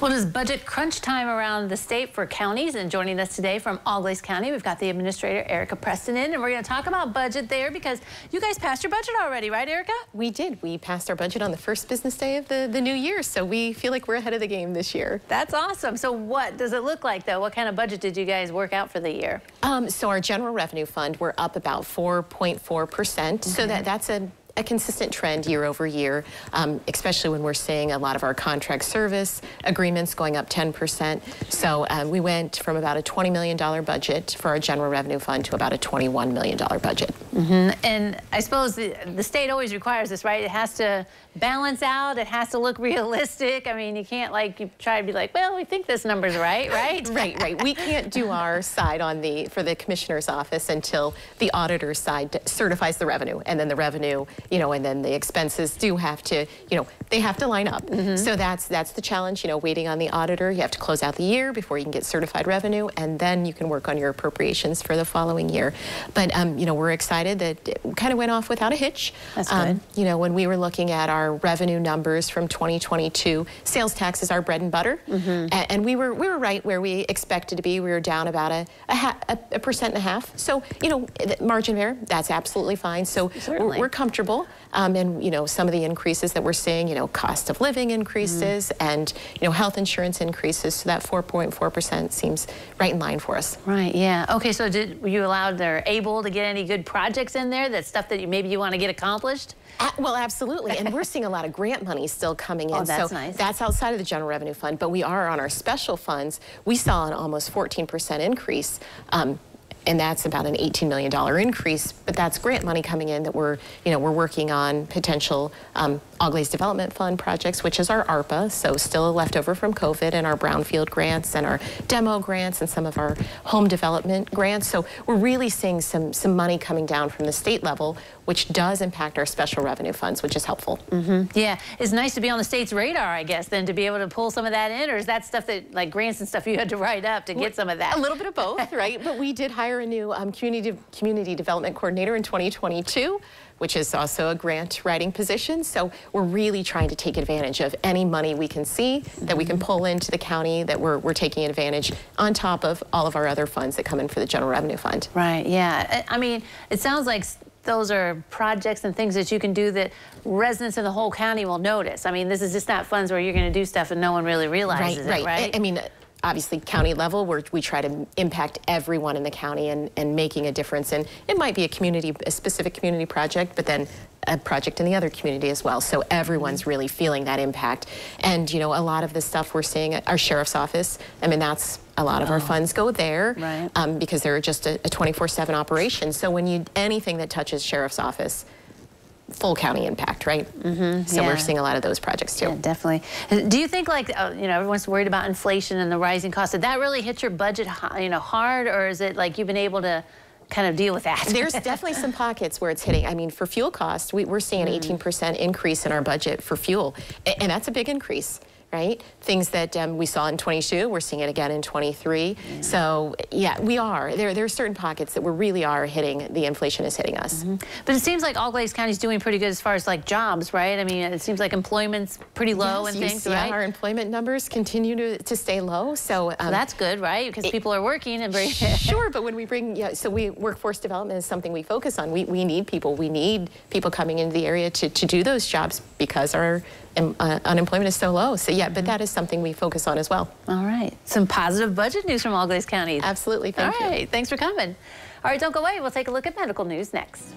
Well, it's budget crunch time around the state for counties, and joining us today from Auglaize County, we've got the administrator, Erica Preston, in, and we're going to talk about budget there because you guys passed your budget already, right, Erica? We did. We passed our budget on the first business day of the, the new year, so we feel like we're ahead of the game this year. That's awesome. So what does it look like, though? What kind of budget did you guys work out for the year? Um, so our general revenue fund, we're up about 4.4%, percent so that, that's a a consistent trend year over year, um, especially when we're seeing a lot of our contract service agreements going up 10%. So um, we went from about a $20 million budget for our general revenue fund to about a $21 million budget. Mm -hmm. And I suppose the, the state always requires this, right? It has to balance out. It has to look realistic. I mean, you can't like you try to be like, well, we think this number's right, right? right, right. We can't do our side on the for the commissioner's office until the auditor's side certifies the revenue, and then the revenue you know, and then the expenses do have to, you know, they have to line up. Mm -hmm. So that's that's the challenge, you know, waiting on the auditor. You have to close out the year before you can get certified revenue, and then you can work on your appropriations for the following year. But, um, you know, we're excited that it kind of went off without a hitch. That's um, good. You know, when we were looking at our revenue numbers from 2022, sales tax is our bread and butter, mm -hmm. and, and, we were we were right where we expected to be. We were down about a, a, a percent and a half. So, you know, margin of error, that's absolutely fine. So we're, we're comfortable. Um, and, you know, some of the increases that we're seeing, you know, cost of living increases mm. and, you know, health insurance increases. So that 4.4% seems right in line for us. Right, yeah. Okay, so did, were you allowed or able to get any good projects in there? That stuff that you, maybe you want to get accomplished? Uh, well, absolutely. and we're seeing a lot of grant money still coming in. Oh, that's so nice. That's outside of the general revenue fund, but we are on our special funds. We saw an almost 14% increase um, and that's about an $18 million increase, but that's grant money coming in that we're, you know, we're working on potential um, Auglaize Development Fund projects, which is our ARPA, so still a leftover from COVID, and our brownfield grants and our demo grants and some of our home development grants. So we're really seeing some, some money coming down from the state level, which does impact our special revenue funds, which is helpful. Mm -hmm. Yeah, it's nice to be on the state's radar, I guess, then to be able to pull some of that in, or is that stuff that, like grants and stuff, you had to write up to get some of that? A little bit of both, right? But we did hire a new um, community, community development coordinator in 2022 which is also a grant writing position. So we're really trying to take advantage of any money we can see that we can pull into the county that we're, we're taking advantage on top of all of our other funds that come in for the general revenue fund. Right, yeah. I mean, it sounds like those are projects and things that you can do that residents in the whole county will notice. I mean, this is just not funds where you're going to do stuff and no one really realizes right, it, right? right? I mean, obviously county level where we try to impact everyone in the county and, and making a difference. And it might be a community, a specific community project, but then a project in the other community as well. So everyone's really feeling that impact. And, you know, a lot of the stuff we're seeing at our sheriff's office, I mean, that's a lot of our funds go there right. um, because they're just a 24-7 operation. So when you, anything that touches sheriff's office, full county impact, right? Mm -hmm, so yeah. we're seeing a lot of those projects too. Yeah, definitely. Do you think like, uh, you know, everyone's worried about inflation and the rising costs. Did that really hit your budget, you know, hard or is it like you've been able to kind of deal with that? There's definitely some pockets where it's hitting. I mean, for fuel costs, we, are seeing an 18% mm. increase in our budget for fuel, and that's a big increase right? Things that um, we saw in 22, we're seeing it again in 23. Yeah. So yeah, we are. There, there are certain pockets that we really are hitting, the inflation is hitting us. Mm -hmm. But it seems like Auglaize County is doing pretty good as far as like jobs, right? I mean, it seems like employment's pretty low yes, and things, see, right? Our employment numbers continue to, to stay low. So um, well, that's good, right? Because people are working and very Sure, but when we bring, yeah, so we workforce development is something we focus on. We, we need people. We need people coming into the area to, to do those jobs because our um, uh, unemployment is so low. So yeah, but that is something we focus on as well. All right. Some positive budget news from Auglaize County. Absolutely. Thank All you. right. Thanks for coming. All right, don't go away. We'll take a look at medical news next.